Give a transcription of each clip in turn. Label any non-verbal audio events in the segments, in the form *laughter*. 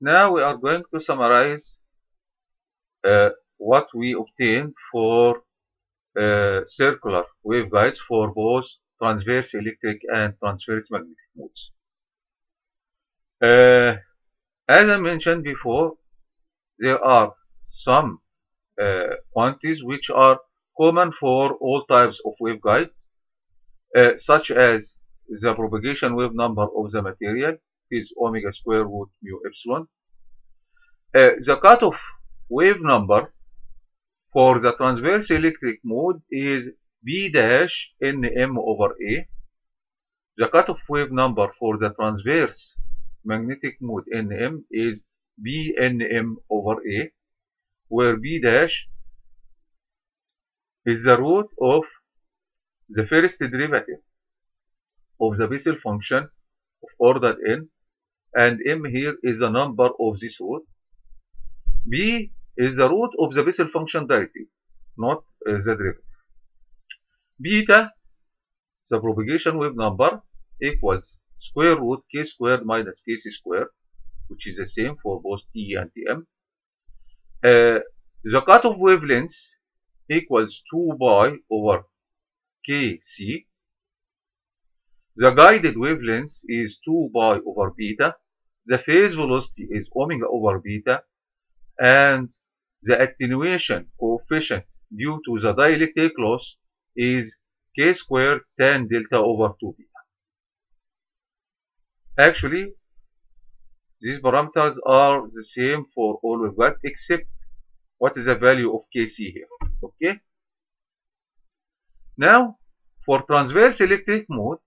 Now we are going to summarize uh, what we obtained for uh, circular waveguides for both transverse electric and transverse magnetic modes. Uh, as I mentioned before, there are some uh, quantities which are common for all types of waveguide, uh, such as the propagation wave number of the material is omega square root mu epsilon. Uh, the cutoff wave number for the transverse electric mode is B dash Nm over A. The cutoff wave number for the transverse magnetic mode Nm is Bnm over A, where B dash is the root of the first derivative of the Bessel function of order n, and m here is the number of this root. B is the root of the Bessel function directly, not uh, the derivative. Beta, the propagation wave number, equals square root k squared minus kc squared, which is the same for both T and Tm. Uh, the cutoff wavelength equals 2 pi over kc. The guided wavelength is 2 pi over beta. The phase velocity is omega over beta. And the attenuation coefficient due to the dielectric loss is k squared tan delta over 2 beta. Actually, these parameters are the same for all waveguides except what is the value of kc here. Okay. Now, for transverse electric mode,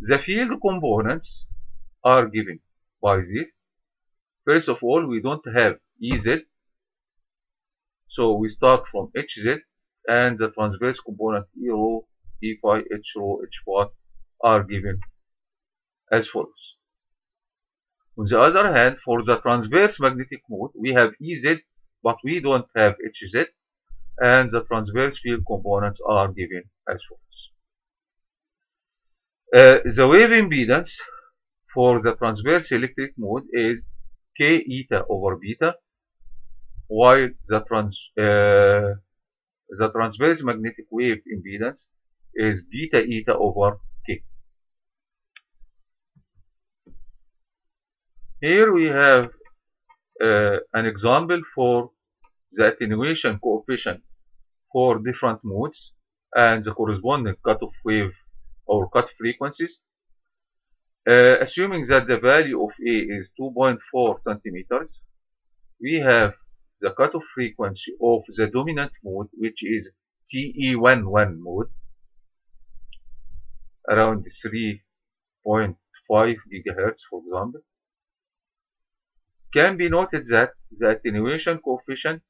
the field components are given by this. First of all, we don't have Ez, so we start from Hz, and the transverse component E rho, E phi, H rho, H are given as follows. On the other hand, for the transverse magnetic mode, we have Ez, but we don't have Hz, and the transverse field components are given as follows. Uh, the wave impedance for the transverse electric mode is k eta over beta, while the, trans, uh, the transverse magnetic wave impedance is beta eta over k. Here we have uh, an example for the attenuation coefficient for different modes and the corresponding cutoff wave or cut frequencies. Uh, assuming that the value of A is 2.4 centimeters, we have the cutoff frequency of the dominant mode, which is TE11 mode, around 3.5 gigahertz, for example. Can be noted that the attenuation coefficient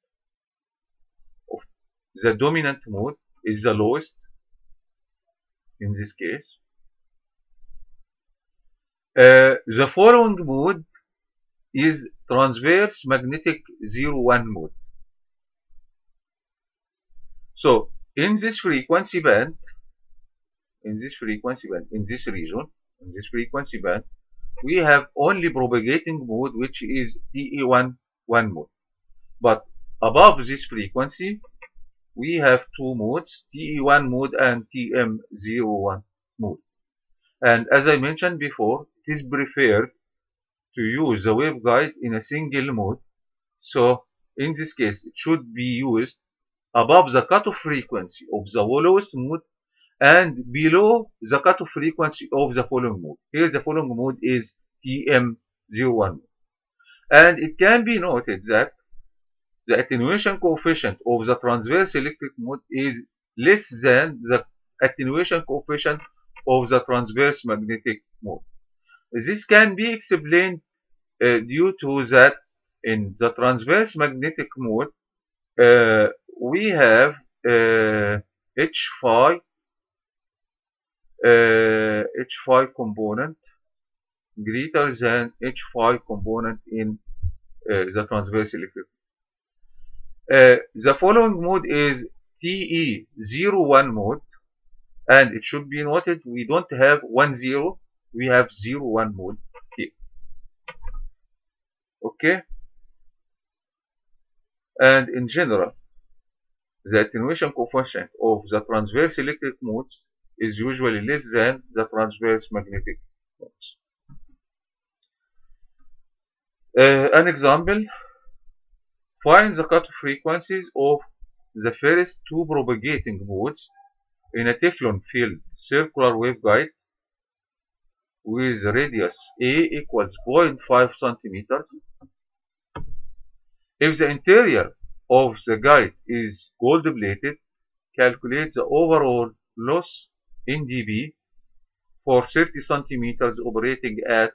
of the dominant mode is the lowest in this case. Uh, the following mode is transverse magnetic 01 mode. So, in this frequency band, in this frequency band, in this region, in this frequency band, we have only propagating mode which is TE1 1 mode. But above this frequency, we have two modes, TE1 mode and TM01 mode. And as I mentioned before, it is preferred to use the waveguide in a single mode. So in this case, it should be used above the cutoff frequency of the lowest mode and below the cutoff frequency of the following mode. Here the following mode is TM01 mode. And it can be noted that the attenuation coefficient of the transverse electric mode is less than the attenuation coefficient of the transverse magnetic mode. This can be explained uh, due to that in the transverse magnetic mode uh, we have uh, H phi H phi component greater than H phi component in the transverse electric uh, the following mode is TE01 mode and it should be noted we don't have 1 0 we have 0 1 mode here okay and in general the attenuation coefficient of the transverse electric modes is usually less than the transverse magnetic modes. Uh, an example, find the cutoff frequencies of the first two propagating modes in a Teflon filled circular waveguide with radius A equals 0.5 centimeters. If the interior of the guide is gold plated, calculate the overall loss in dB for 30 centimeters operating at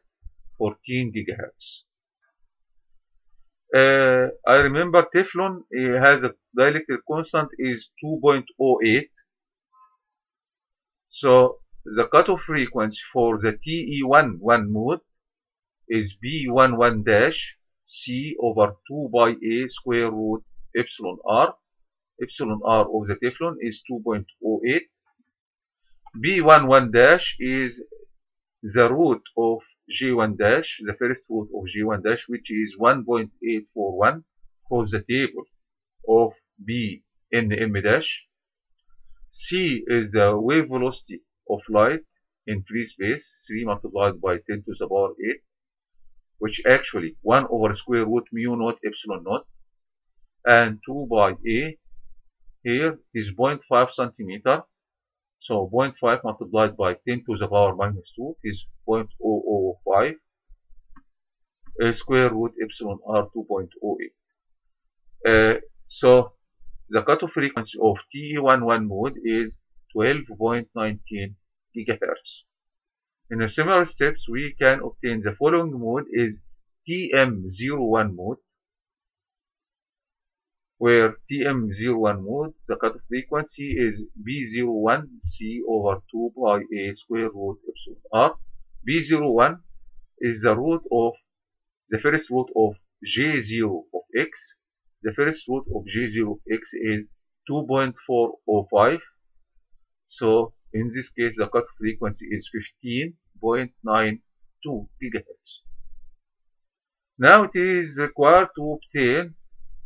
14 gigahertz. Uh, I remember Teflon has a dielectric constant is 2.08. So the cutoff frequency for the TE11 mode is B11 dash C over 2 by A square root epsilon R. Epsilon R of the Teflon is 2.08. B11 dash is the root of J1 dash, the first root of G1 dash, which is 1.841 for the table of BNM dash. C is the wave velocity of light in free space, 3 multiplied by 10 to the power 8, which actually 1 over square root mu naught epsilon naught, and 2 by A here is 0.5 centimeter. So 0.5 multiplied by 10 to the power minus 2 is 0.005 a square root epsilon r 2.08. Uh, so the cutoff frequency of TE11 mode is 12.19 gigahertz. In a similar steps, we can obtain the following mode is TM01 mode, where TM01 mode, the cutoff frequency is B01 C over 2 by A square root epsilon R. B01 is the root of the first root of J0 of X. The first root of J0 of X is 2.405. So in this case, the cutoff frequency is 15.92 gigahertz. Now it is required to obtain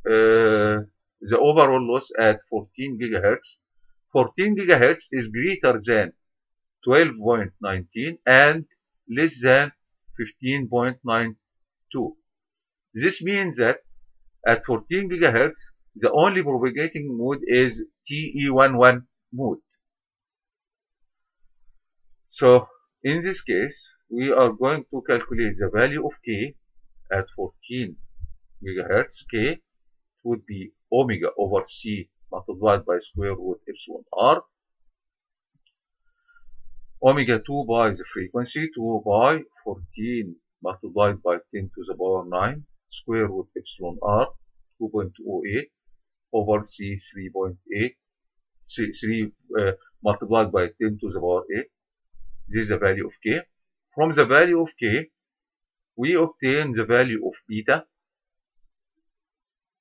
uh, the overall loss at 14 gigahertz. 14 gigahertz is greater than 12.19 and less than 15.92. This means that at 14 gigahertz, the only propagating mode is TE11 mode. So in this case, we are going to calculate the value of K at 14 gigahertz. K would be omega over C multiplied by square root epsilon R. Omega 2 by the frequency, 2 by 14 multiplied by 10 to the power 9 square root epsilon R 2.08 over C 3.8 3, 3 uh, multiplied by 10 to the power 8 this is the value of k. From the value of k, we obtain the value of beta,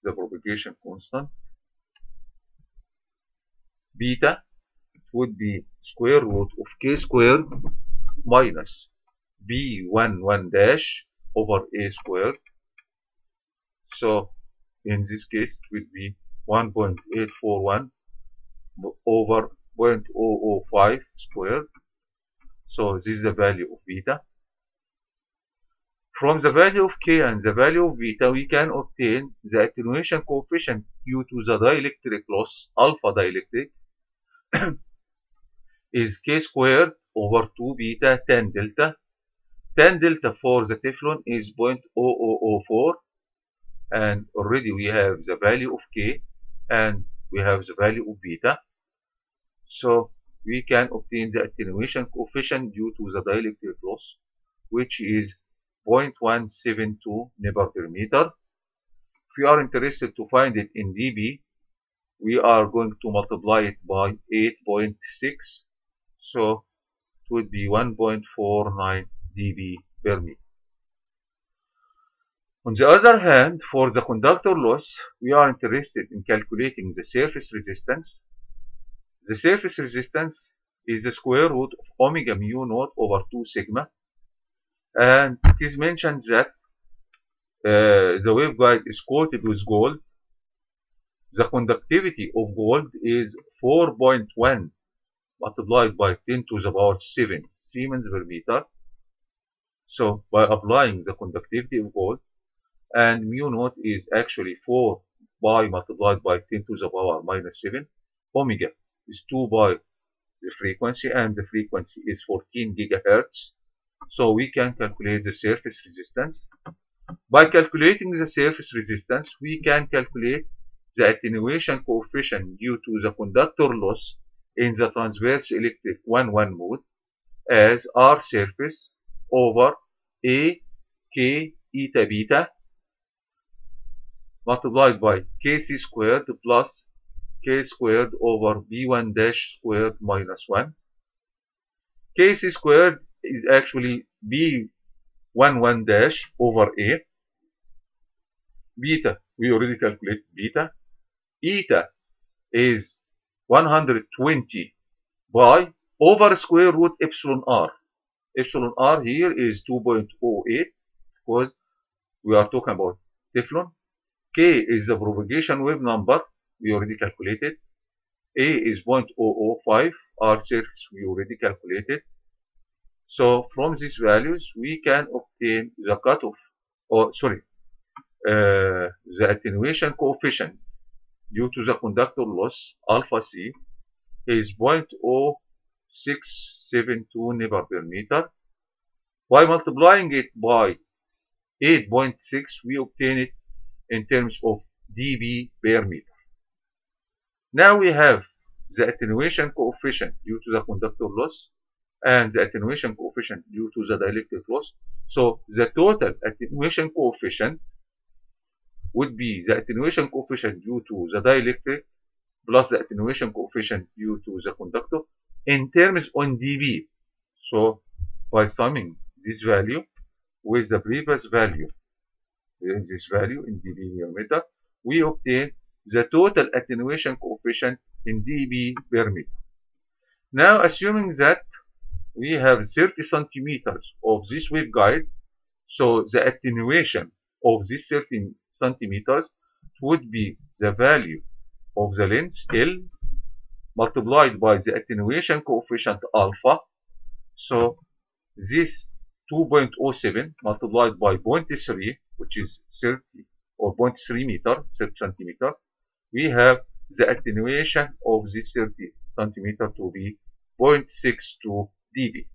the propagation constant. Beta would be square root of k squared minus b11 dash over a squared. So in this case, it would be 1.841 over 0.005 squared so this is the value of beta. From the value of k and the value of beta, we can obtain the attenuation coefficient due to the dielectric loss, alpha dielectric, *clears throat* is k squared over 2 beta tan delta. Tan delta for the Teflon is 0.0004 and already we have the value of k and we have the value of beta. So we can obtain the attenuation coefficient due to the dielectric loss, which is 0.172 Nm per meter. If we are interested to find it in dB, we are going to multiply it by 8.6, so it would be 1.49 dB per meter. On the other hand, for the conductor loss, we are interested in calculating the surface resistance the surface resistance is the square root of omega mu naught over 2 sigma. And it is mentioned that uh, the waveguide is coated with gold, the conductivity of gold is 4.1 multiplied by 10 to the power 7 Siemens per meter. So by applying the conductivity of gold and mu naught is actually 4 by multiplied by 10 to the power minus 7 omega is 2 by the frequency and the frequency is 14 gigahertz so we can calculate the surface resistance by calculating the surface resistance we can calculate the attenuation coefficient due to the conductor loss in the transverse electric 1-1 mode as R surface over A K eta beta multiplied by Kc squared plus K squared over B1 dash squared minus 1. Kc squared is actually B11 dash over A. Beta, we already calculated beta. Eta is 120 by over square root epsilon r. Epsilon r here is 2.08 because we are talking about Teflon. K is the propagation wave number we already calculated. A is 0.005, R surface we already calculated. So from these values we can obtain the cutoff, or sorry, uh, the attenuation coefficient due to the conductor loss alpha C is 0.0672 Newton per meter. By multiplying it by 8.6 we obtain it in terms of dB per meter. Now we have the attenuation coefficient due to the conductor loss and the attenuation coefficient due to the dielectric loss. So the total attenuation coefficient would be the attenuation coefficient due to the dielectric plus the attenuation coefficient due to the conductor in terms on dB. So by summing this value with the previous value this value in dB per meter, we obtain the total attenuation coefficient in dB per meter. Now assuming that we have 30 centimeters of this waveguide, so the attenuation of this 30 centimeters would be the value of the length L multiplied by the attenuation coefficient alpha. So this 2.07 multiplied by 0.3 which is 30 or 0.3 meter 30 centimeter we have the attenuation of this 30 centimeter to be 0.62 dB.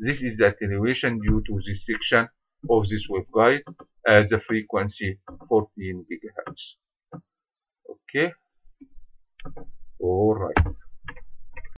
This is the attenuation due to this section of this waveguide at the frequency 14 gigahertz. Okay. All right.